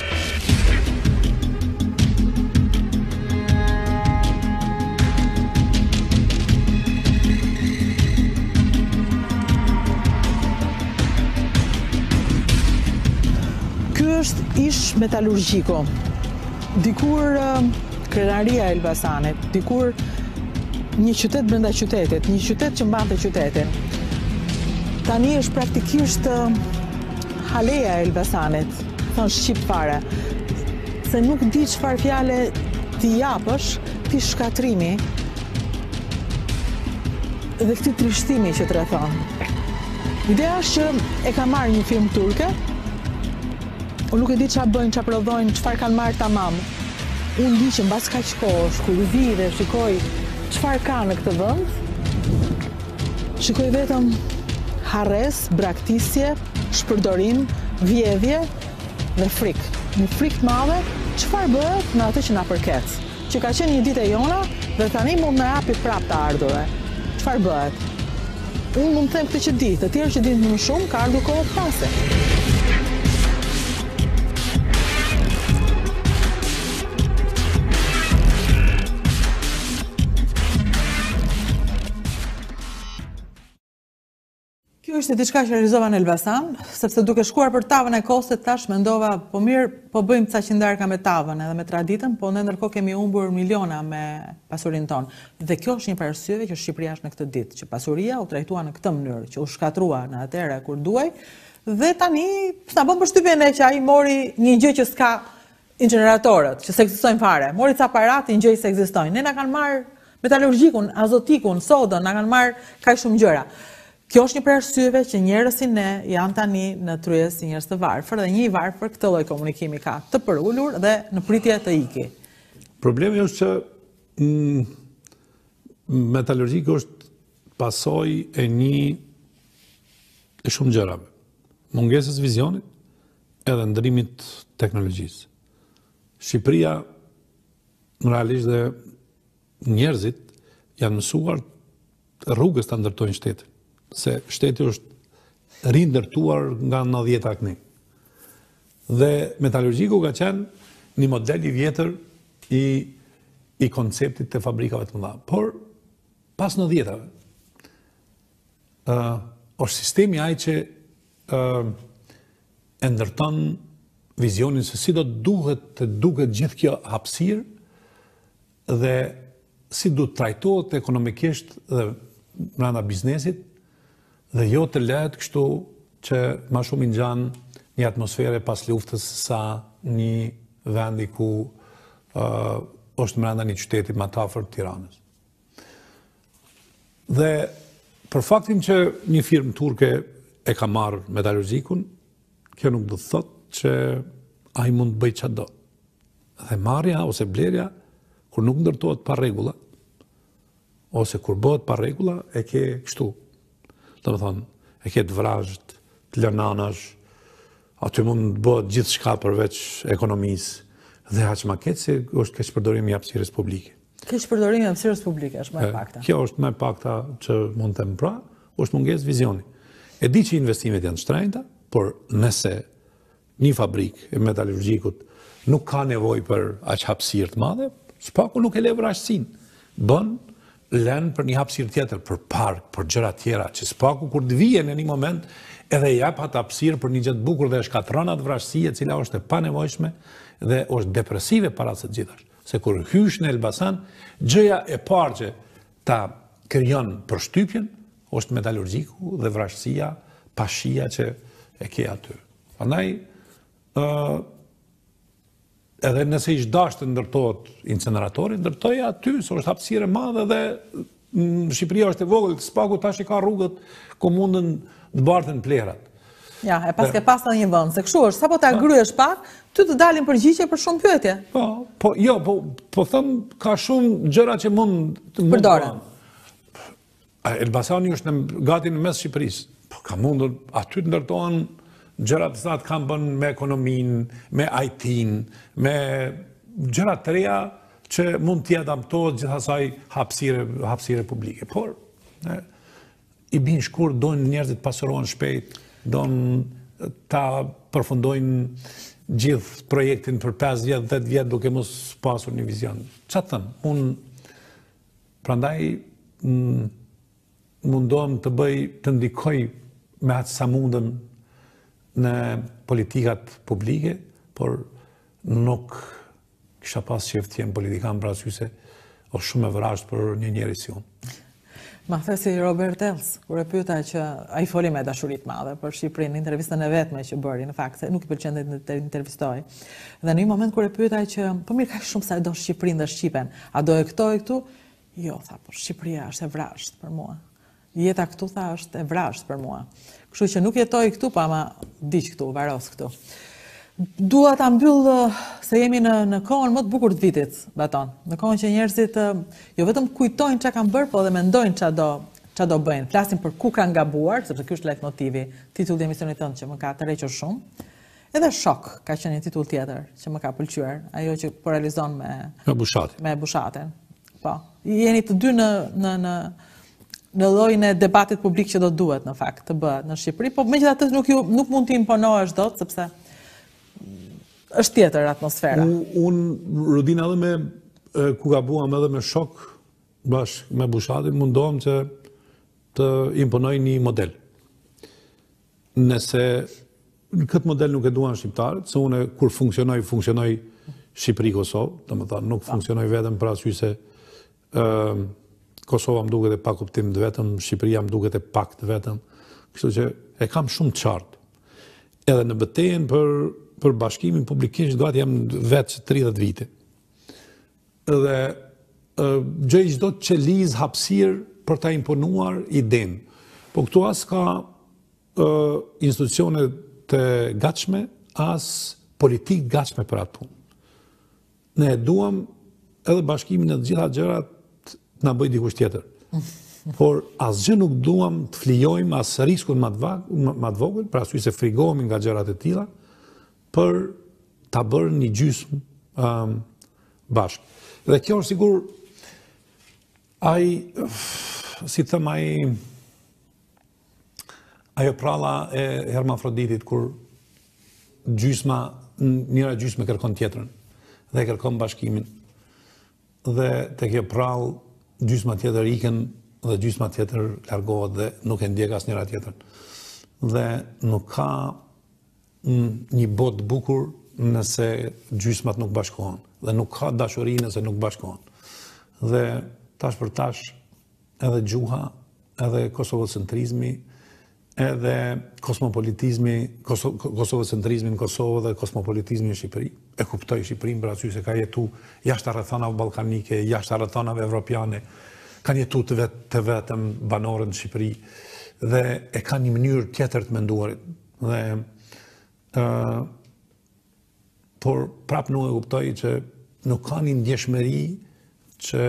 është ish metalurgjiku. Dikur krenaria e Elbasanit, dikur një qytet brenda qytetit, një qytet që mbante qytetin. Tani është praktikisht haleja e Elbasanit. Thënë shqip fare. Se nuk di çfarë fjale t'i japësh këtij shkatërrimi dhe këtij trishtimi që të rrethon. Ideja është që e ka marrë një firmë turke, unë nuk e di ça bëjnë, ça prodhojnë, çfarë kanë marrë tamam. Unë di që mbas kaq kohësh, kur vij dhe shikoj çfarë ka në këtë vend, shikoj vetëm harresë, braktisje, shpërdorim, vjedhje dhe frikë. Një frikë të madhe, çfarë bëhet me atë që na përket? Që ka qenë një ditë e jona dhe tani mund të na japi prapë të ardhura. Çfarë bëhet? Unë mund të them këtë që di, të tjerë që dinë më shumë, ka ardhur koha të flasin. Kjo ishte diçka që realizova në Elbasan, sepse duke shkuar për tavën e kosit, tash mendova, po mirë, po bëjmë ca qindarka me tavën edhe me traditën, po ne ndërkohë kemi umbur miliona me pasurinë tonë. Dhe kjo është një prej arsyeve që Shqipëria është në këtë ditë, që pasuria u trajtua në këtë mënyrë, që u shkatërrua atëherë kur duhej, dhe tani, s'na bën përshtypje ne që ai mori një gjë që s'ka Inceneratorët, që s'ekzistojnë fare. Mori ca para për gjë që s'ekzistojnë. Ne na kanë marrë metalurgjikun, azotikun, sodën, na kanë marrë kaq shumë gjëra. Kjo është një prej arsyeve që njerëz si ne janë tani në tryezë si njerëz të varfër dhe një i varfër këtë lloj komunikimi ka të përulur dhe në pritje të iki. Problemi është që mm, metalurgjiku është pasojë e një e shumë gjërave. Mungesës vizionit, edhe ndërrimit teknologjisë. Shqipëria, realisht dhe njerëzit, janë mësuar rrugës ta ndërtojnë shtetin, se shteti është rindërtuar nga nëntëdhjeta këndej. Dhe metalurgiku ka qenë një model i vjetër i, i konceptit të fabrikave të mëdha. Por, pas nëntëdhjetave, uh, është sistemi ai që e ndërton vizionin se si do të duhet të duket gjithë kjo hapësirë dhe si do të trajtohet ekonomikisht dhe mrenda biznesit dhe jo të lehet kështu që ma shumë i ngjan një atmosfere pas luftës sa një vendi ku uh, është mrenda një qyteti më të afër të Tiranës. Dhe për faktin që një firmë turke e ka marrë metalurgjikun, kjo nuk do të thotë që ai mund të bëjë çka do. Dhe marrja ose blerja, kur nuk ndërtohet pa rregulla, ose kur bëhet pa rregulla, e ke kështu. Domethënë, e ke të vrazhdë, të lënë anash, aty mund të bëhet gjithçka përveç ekonomisë, dhe aq ma keq se është keqpërdorim i hapësirës publike. Keqpërdorim i hapësirës publike është më e pakta. Kjo është më e pakta që mund të them. Pra, është mungesë vizioni. E di që investimet janë të shtrenjta, por nëse një fabrikë e metalurgjikut nuk ka nevojë për aq hapësirë të madhe, së paku nuk e le vrazhdësinë. Bën, lë për një hapësirë tjetër, për park, për gjëra të tjera që së paku kur të vijë në një moment edhe jep atë hapësirë për një gjë të bukur dhe e shkatërron atë vrazhdësi e cila është e panevojshme dhe është depresive para së gjithash. Se kur hysh në Elbasan, gjëja e parë që ta krijon përshtypjen, është metalurgjiku dhe vrazhdësia, pashia që e ke aty. Andaj, edhe nëse ish dashtë të ndërtohet inceneratori, ndërtoje aty, se është hapësirë e madhe dhe Shqipëria është e vogël, së paku tash i ka rrugët ku mundën të barten plehrat. Ja, e paske pasur një vend, se kështu është, sapo ta kruash pak, ty të dalin përgjigje për shumë pyetje. Po, po, jo, po, po them, ka shumë gjëra që mund të mund të mund. Elbasani është në gati në mes të Shqipërisë, po ka mundur, aty të ndërtohen gjëra sa të kenë të bëjnë me ekonominë, me IT-në, me gjëra të reja, që mund t'ia adaptohet gjithë asaj hapësire, hapësire publike. Por, ne, i bin shkurt, dojnë njerëzit të pasurohen shpejt, dojnë ta përfundojnë gjithë projektin për 5 vjet, 10 vjet duke mos pasur një vizion. Ça të them? Unë, prandaj, mm, mundohem të bëj, të ndikoj me atë sa mundem në politikat publike, por nuk Kisha pas qejf të jem politikan për arsye se është shumë e vrazhdë për një njeri si unë. Ma tha si Robert Elsie, kur e pyta që ai foli me dashuri të madhe për Shqipërinë, në intervistën e vetme që bëri, në fakt, se nuk i pëlqente të intervistohej. Dhe në një moment kur e pyta që, për po mirë ka shumë sa e do Shqipërinë dhe Shqipen, a do jetoje këtu? Jo, tha, për po Shqipëria është e vrazhdë për mua. Jeta këtu tha është e vrazhdë për mua. Kështu që nuk jetoj këtu, po po vdiqa këtu, varros këtu. Dua ta mbyll se jemi në në kohën më të bukur të vitit, Baton. Në kohën që njerëzit jo vetëm kujtojnë çka kanë bërë, po edhe mendojnë çka do çka do bëjnë. Flasin për ku kanë gabuar, sepse ky është lajtmotivi, titulli i emisionit tënd që më ka tërhequr shumë. Edhe Shok ka qenë një titull tjetër që më ka pëlqyer, ajo që po realizon me me Bushatin. Me Bushatin. Po. Jeni të dy në në në në llojin e debatit publik që do duhet në fakt të bëhet në Shqipëri, po megjithatë nuk ju nuk mund t'i imponohesh dot sepse është tjetër atmosfera. Unë Rudina edhe me Ku gabuam edhe me Shok bashkë me Bushatin mundohem që të imponoj një model. Nëse këtë model nuk e duan shqiptarët, se unë kur funksionoj, funksionoj Shqipëri-Kosovë, domethënë, nuk funksionoj vetëm për arsye se Kosova më duket e pakuptimtë vetëm, Shqipëria më duket e paktë vetëm. Kështu që e kam shumë të qartë. Edhe në betejën për për bashkimin publikisht gati jam vetë 30 vite. Dhe gjej çdo qelizë hapësirë për ta imponuar idenë. Po këtu as ka institucione të gatshme, as politikë të gatshme për atë punë. Ne e duam edhe bashkimin e të gjitha gjërat të na bëjë dikush tjetër. Por asgjë nuk duam të flijojmë as riskun më të vogël, për arsye se frigohemi nga gjërat e tilla për ta bërë një gjysmë um, bashkë. Dhe kjo është sigur ai si të them ai ajo përralla e hermafroditit kur gjysma njëra gjysmë kërkon tjetrën dhe kërkon bashkimin. Dhe tek kjo përrallë gjysma tjetër ikën dhe gjysma tjetër largohet dhe nuk e ndjek as njëra-tjetrën. Dhe nuk ka një botë të bukur nëse gjysmat nuk bashkohen dhe nuk ka dashuri nëse nuk bashkohen. Dhe tash për tash edhe gjuha, edhe kosovocentrizmi, edhe kosmopolitizmi, koso, kosovocentrizmi në Kosovë dhe kosmopolitizmi në Shqipëri. E kuptoj Shqipërinë për arsye se ka jetu jashtë rrethanave ballkanike, jashtë rrethanave evropiane, kanë jetu të, vet, të vetëm banorët në Shqipëri dhe e ka një mënyrë tjetër të të menduarit. Dhe uh, por prapë nuk e kuptoj që nuk ka një ndjeshmëri që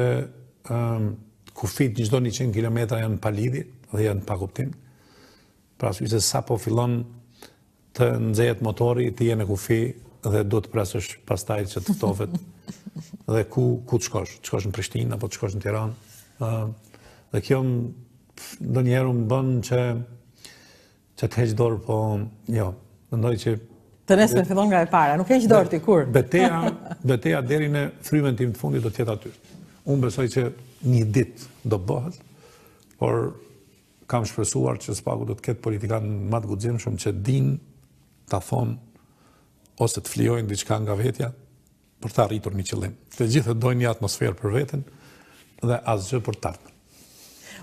um, kufijtë në çdo 100 km janë pa lidhje dhe janë pa kuptim. Për arsye se sapo fillon të nxehet motori, ti je në kufi dhe duhet të presësh pastaj që të ftohet dhe ku, ku të shkosh, të shkosh në Prishtinë apo të shkosh në Tiranë. Uh, dhe kjo ndonjëherë më bën që Që të heq dorë po jo. Mendoj që të nesërmen fillon nga e para, nuk heq dorë ti kurrë. Beteja, beteja deri në frymën tim të fundit do të jetë aty. Unë besoj që një ditë do bëhet, por kam shpresuar që së paku do të ketë politikanë më të guximshëm që dinë ta thonë ose të flijojnë diçka nga vetja, për të arritur një qëllim. Të gjithë dojnë një atmosferë për veten dhe asgjë për të ardhmen.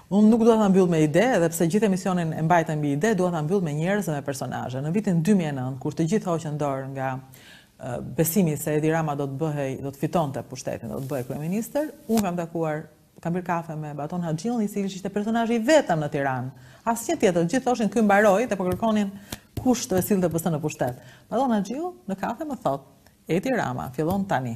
Unë nuk dua ta mbyll me ide, edhe pse gjithë emisionin e mbajtëm mbi ide, dua ta mbyll me njerëz dhe me personazhe. Në vitin 2009, kur të gjithë hoqën dorë nga besimi se Edi Rama do të bëhej, do të fitonte pushtetin, do të bëhej kryeministër, unë kam takuar kam pirë kafe me Baton Haxhiun, i cili ishte personazhi i vetëm në Tiranë. Asnjë tjetër, gjithë thoshin ky mbaroi dhe po kërkonin kush do e sillte PS në pushtet. Baton Haxhiu në kafe më thotë, Edi Rama fillon tani.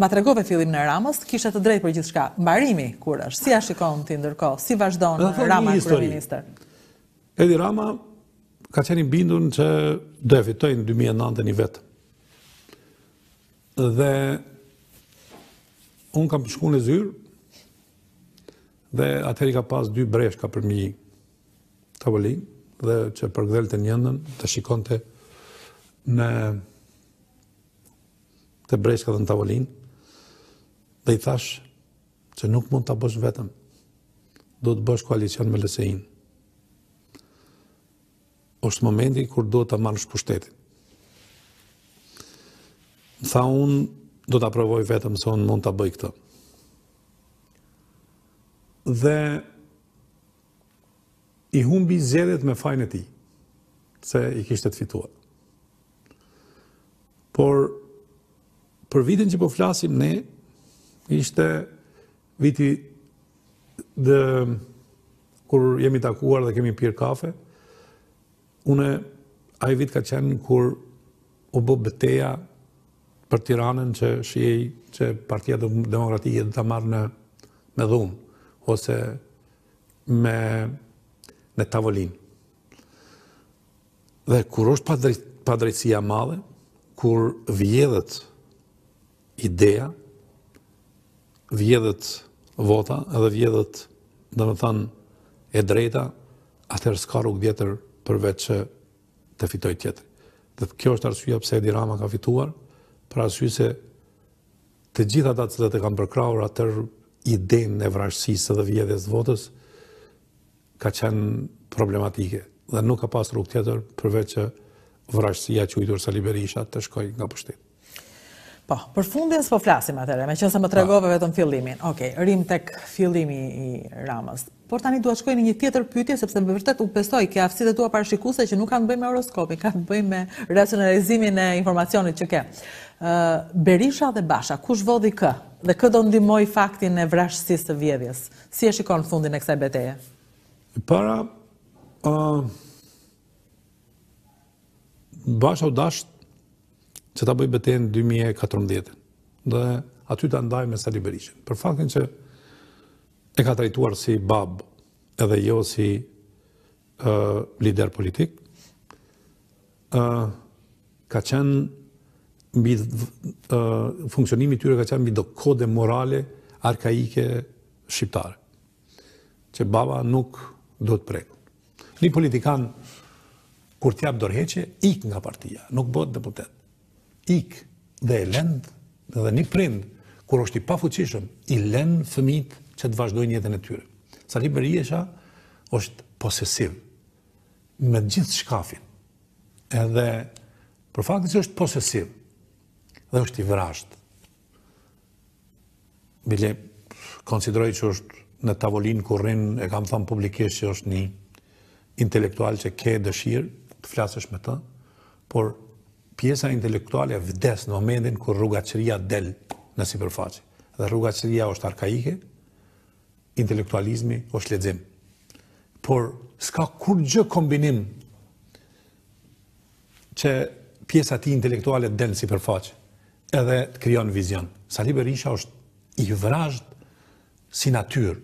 Ma tregove fillimin e Ramës, kishe të drejtë për gjithçka. Mbarimi kur është? Si ia shikon ti ndërkohë? Si vazhdon Rama kryeministër? Edi Rama ka qenë i bindur që do e fitojë në 2009 një vetë. Dhe unë kam shku në zyrë dhe atëheri ka pas dy breshka përmbi tavolinë dhe që përgdhelte njërën të shikonte edhe te breshka dhe në tavolinë dhe i thashë që nuk mund ta bësh vetëm, duhet të bësh koalicion me LSI-në. Është momenti kur duhet ta marrësh pushtetin. Më tha unë do ta provoj vetëm, se unë mund ta bëj këtë. Dhe i humbi zgjedhjet me fajin e tij, se i kishte të fituara. Por, për vitin që po flasim ne, ishte viti dhe kur jemi takuar dhe kemi pirë kafe, Unë, ai vit ka qenë kur u bë beteja për Tiranën që shihej që Partia Demokratike do ta marrë me dhunë ose në tavolinë. Dhe kur është padrejtësia e madhe, kur vjedhet ideja, vjedhet vota edhe vjedhet, domethënë, e drejta, atëherë s'ka rrugë tjetër përveç që të fitojë tjetri. Dhe kjo është arsyja pse Edi Rama ka fituar, për arsye se të gjithë ata të cilët e kanë përkrahur atë idenë e vrazhdësisë dhe vjedhjes së votës, ka qenë problematike dhe nuk ka pas rrugë tjetër përveç që vrazhdësia e quajtur Sali Berisha të shkojë nga pushteti. Po, për fundin s'po flasim atëherë, meqenëse më tregove vetëm fillimin. Okej, okej, rrimë tek fillimi i Ramës. Por tani dua të shkoj në një tjetër pyetje, sepse me të vërtetë u besoj te aftësitë e tua parashikuse që nuk kanë të bëjmë me horoskopin, kanë të bëjmë me racionalizimin e informacionit që ke. Berisha dhe Basha, kush vodhi kë? Dhe kë do ndihmojë fakti i vrazhdësisë të vjedhjes? Si e shikon fundin e kësaj beteje? Para, uh, Basha u dashtë që ta bëjë betejën 2014 dhe aty ta ndajë me Sali Berishën. Për faktin që e ka trajtuar si babë edhe jo si uh, lider politik, uh, ka qenë mbi uh, funksionimi i tyre ka qenë mbi do kode morale arkaike shqiptare. që baba nuk duhet prekun. Një politikan, kur t'japë dorëheqje, ik nga partia, nuk bëhet deputet. Ik dhe e len, dhe një prind, kur është i pafuqishëm, i len fëmijët që të vazhdojnë jetën e tyre. Sali Berisha është posesiv, me gjithçkafin, edhe për faktin që është posesiv, dhe është i vrazhdë, Bile, konsideroj që është në tavolinë ku rrin, e kam thënë publikisht që është një intelektual që ke dëshirë të flasësh me të, por pjesa intelektuale vdes në momentin kur rrugaçëria del në sipërfaqe. Dhe rrugaçëria është arkaike, intelektualizmi është lexim. Por s'ka kurrgjë kombinim që pjesa e tij intelektuale të del n'sipërfaqe, edhe të krijon vizion. Sali Berisha është i vrazhd si natyrë,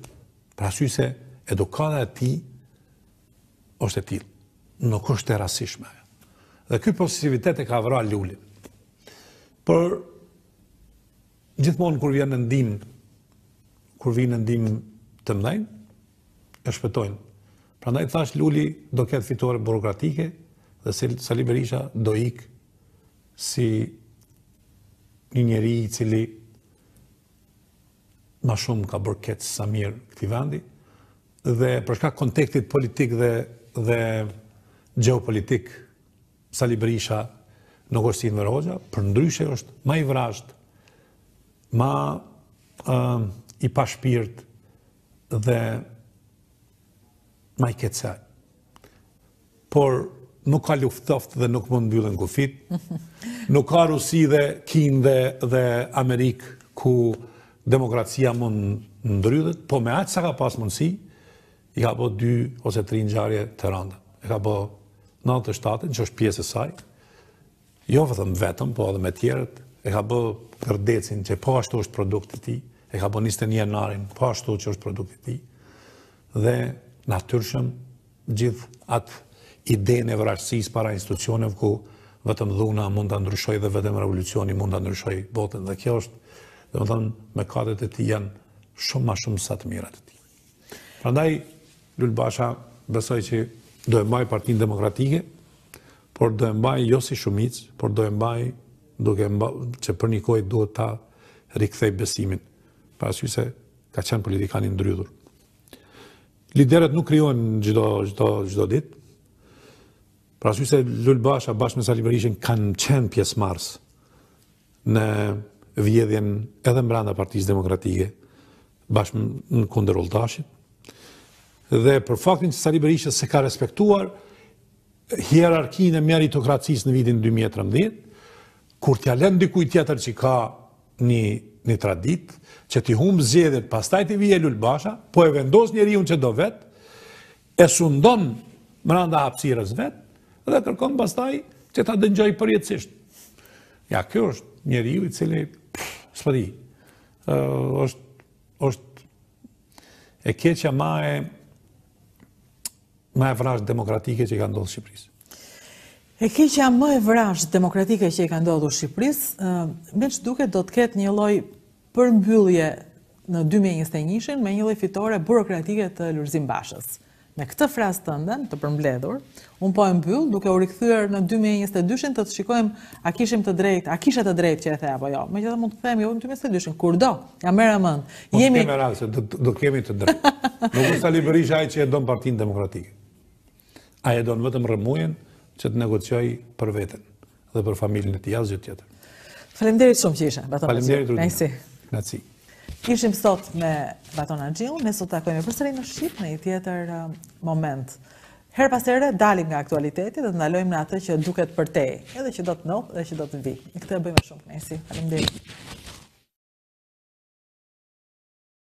për arsye se edukata e tij është e tillë. Nuk është e rastësishme. Dhe ky posesivitet e ka vra Lulin. Por gjithmonë kur vijnë në ndihmë, kur vijnë në ndihmë të mëdhenj, e shpëtojnë. Prandaj thashë Luli do ketë fitore burokratike dhe Sali Berisha do ikë si një njeri i cili ma shumë ka bërë keq sa mirë këtij vendi dhe për shkak kontekstit politik dhe, dhe gjeopolitik Sali Berisha nuk është si Enver Hoxha, përndryshe është ma i vrazhdë, ma uh, i pashpirt, dhe ma i keq se ai. Por nuk ka luftë t'ftohtë dhe nuk mund mbyllen kufijtë. Nuk ka Rusi dhe Kinë dhe, dhe Amerikë ku demokracia mund ndrydhet, po me aq sa ka pas mundësi, i ka bo dy ose tri ngjarje të randa. E ka bo 97-ën, që është pjesë e saj, Jo vetëm vetëm, po edhe me tjerët, e ka bë Gërdecin, që po ashtu është produkt i tij, e ka bë 21 janarin, po ashtu që është produkt i tij, dhe natyrshëm gjithë atë idenë e vrazhdësisë para institucioneve ku vetëm dhuna mund ta ndryshojë dhe vetëm revolucioni mund ta ndryshojë botën dhe kjo është, domethënë, mëkatet e tij janë shumë ma shumë sa të mirat e tij. Prandaj, Lul Basha besoj që do e mbajë Partinë Demokratike, por do e mbajë jo si shumicë, por do e mbajë duke mba, që për një kohë duhet ta rikthejë besimin, për arsye se ka qenë politikan i ndrydhur. Liderët nuk krijohen çdo, çdo, çdo ditë, për arsye se Lul Basha bashkë me Sali Berishin kanë qenë pjesëmarrës në vjedhjen edhe mbranda Partisë Demokratike bashkë në kundër Olldashit. Dhe për faktin që Sali Berisha s'e ka respektuar hierarkinë e meritokracisë në vitin 2013, kur t'ia lënë dikujt tjetër që ka një, një traditë, që t'i humb zgjedhjet, pastaj t'i vijë Lul Basha, po e vendos njeriun që do vet, e sundon mbranda hapësirës vet, dhe kërkon pastaj që ta dëgjojë përjetësisht. Ja, kjo është njeriu i cili, s'po di, është, është e keqja ma e, ma e vrazhdë demokratike që i ka ndodhë Shqipërisë. E keqja më e vrazhdë demokratike që i ka ndodhë Shqipërisë, me ç'duket do të ketë një lloj përmbyllje në dy mijë e njëzet e njëshin me një lloj fitore burokratike të Lulzim Bashës. Me këtë frazë tënden, të përmbledhur, unë po e mbyll duke u rikthyer në dy mijë e njëzet e dyshin të shikojmë a kishim të drejtë, a kishe të drejtë që e the apo jo. Megjithatë mund të them jo në dy mijë e njëzet e dyshin, kurdo, ja merr mendja. Po, do kemi, do kemi të drejtë. Nuk është Sali Berisha ai që e don Partinë Demokratike. Ai e don vetëm rrëmujën që të negociojë për veten dhe për familjen e tij, asgjë tjetër. Faleminderit shumë që ishe, Baton Haxhiu. Faleminderit Rudina. Kënaqësi. Kënaqësi. Ishim sot me Baton Haxhiun, ne do të takohemi përsëri në Shqip në një tjetër uh, moment. Herë pas here dalim nga aktualiteti dhe të ndalojmë në atë që duket përtej dhe që do të ndodhë dhe që do të vijë. Këtë e bëjmë me shumë kënaqësi. Falim